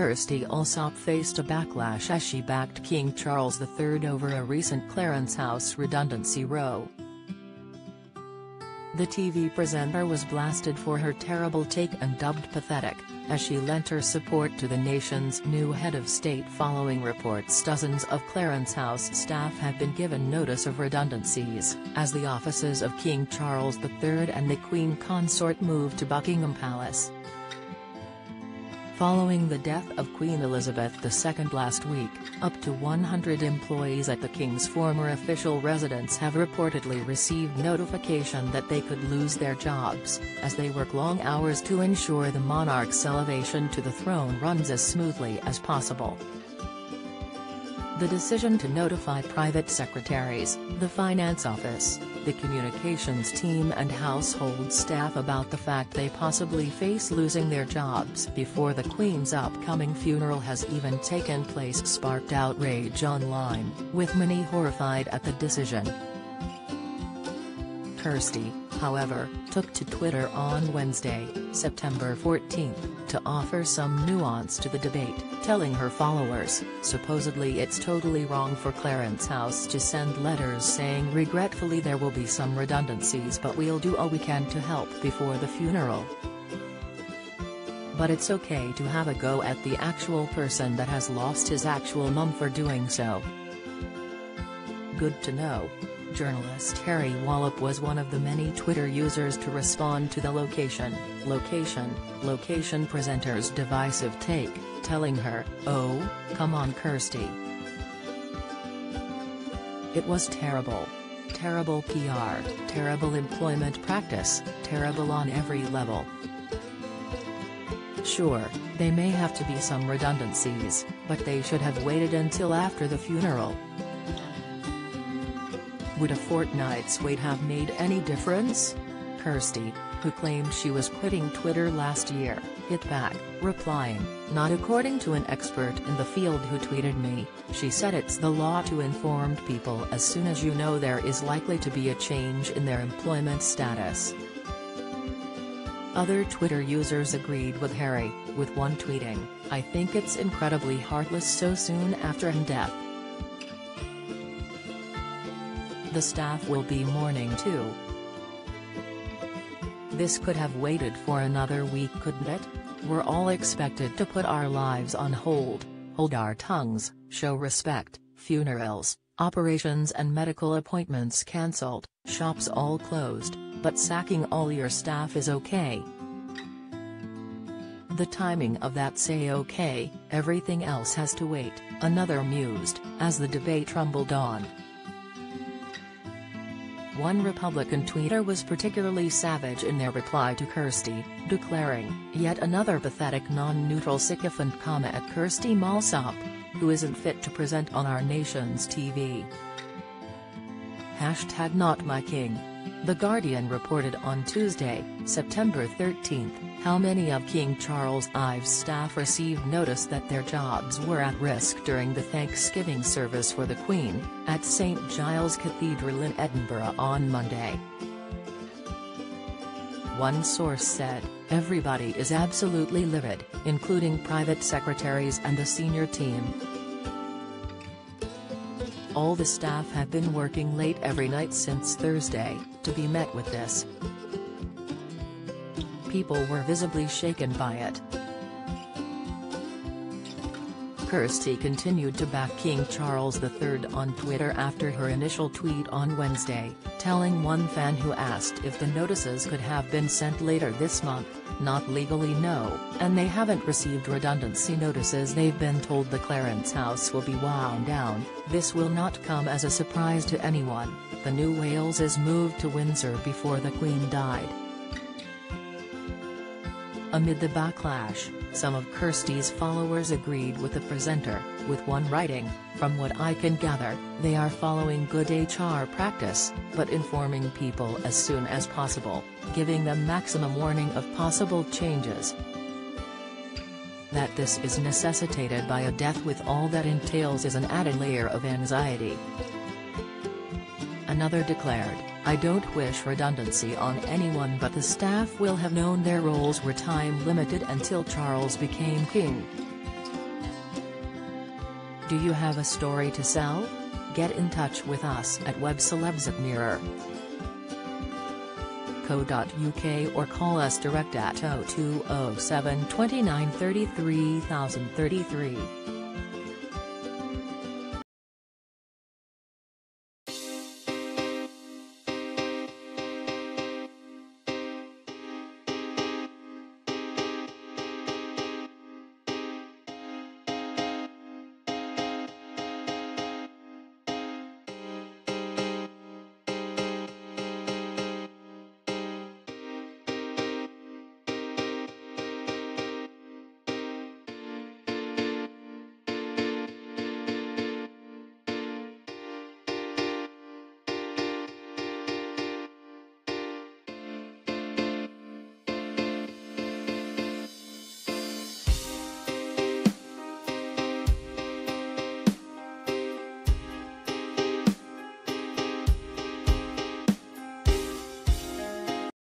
Kirstie Allsopp faced a backlash as she backed King Charles III over a recent Clarence House redundancy row. The TV presenter was blasted for her terrible take and dubbed pathetic, as she lent her support to the nation's new head of state following reports dozens of Clarence House staff have been given notice of redundancies, as the offices of King Charles III and the Queen Consort move to Buckingham Palace. Following the death of Queen Elizabeth II last week, up to 100 employees at the King's former official residence have reportedly received notification that they could lose their jobs, as they work long hours to ensure the monarch's elevation to the throne runs as smoothly as possible. The decision to notify private secretaries, the finance office, the communications team and household staff about the fact they possibly face losing their jobs before the Queen's upcoming funeral has even taken place sparked outrage online, with many horrified at the decision. Kirstie, however, took to Twitter on Wednesday, September 14, to offer some nuance to the debate, telling her followers, supposedly it's totally wrong for Clarence House to send letters saying regretfully there will be some redundancies but we'll do all we can to help before the funeral. But it's okay to have a go at the actual person that has lost his actual mum for doing so. Good to know. Journalist Harry Wallop was one of the many Twitter users to respond to the location, location, location presenter's divisive take, telling her, oh, come on Kirstie. It was terrible. Terrible PR, terrible employment practice, terrible on every level. Sure, they may have to be some redundancies, but they should have waited until after the funeral. Would a fortnight's wait have made any difference? Kirstie, who claimed she was quitting Twitter last year, hit back, replying, not according to an expert in the field who tweeted me, she said it's the law to inform people as soon as you know there is likely to be a change in their employment status. Other Twitter users agreed with Harry, with one tweeting, I think it's incredibly heartless so soon after his death. The staff will be mourning too. This could have waited for another week couldn't it? We're all expected to put our lives on hold, hold our tongues, show respect, funerals, operations and medical appointments cancelled, shops all closed, but sacking all your staff is okay. The timing of that say okay, everything else has to wait, another mused, as the debate rumbled on. One Republican tweeter was particularly savage in their reply to Kirstie, declaring, yet another pathetic non-neutral sycophant comma at Kirstie Malsop, who isn't fit to present on our nation's TV. Hashtag not my king. The Guardian reported on Tuesday, September 13, how many of King Charles Ives' staff received notice that their jobs were at risk during the Thanksgiving service for the Queen, at St Giles Cathedral in Edinburgh on Monday. One source said, everybody is absolutely livid, including private secretaries and the senior team, all the staff have been working late every night since Thursday, to be met with this. People were visibly shaken by it. Kirstie continued to back King Charles III on Twitter after her initial tweet on Wednesday, telling one fan who asked if the notices could have been sent later this month, not legally no, and they haven't received redundancy notices. They've been told the Clarence House will be wound down, this will not come as a surprise to anyone, the new Wales is moved to Windsor before the Queen died. Amid the backlash, some of Kirstie's followers agreed with the presenter, with one writing, from what I can gather, they are following good HR practice, but informing people as soon as possible, giving them maximum warning of possible changes. That this is necessitated by a death with all that entails is an added layer of anxiety. Another declared, I don't wish redundancy on anyone but the staff will have known their roles were time limited until Charles became king. Do you have a story to sell? Get in touch with us at webcelebs at mirror co.uk or call us direct at 0207 29 33 033.